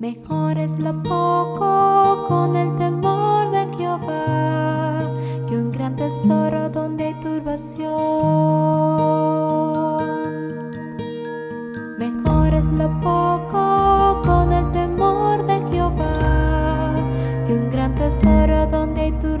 Mejor es lo poco con el temor de Jehová, que un gran tesoro donde hay turbación. Mejor es lo poco con el temor de Jehová, que un gran tesoro donde hay turbación.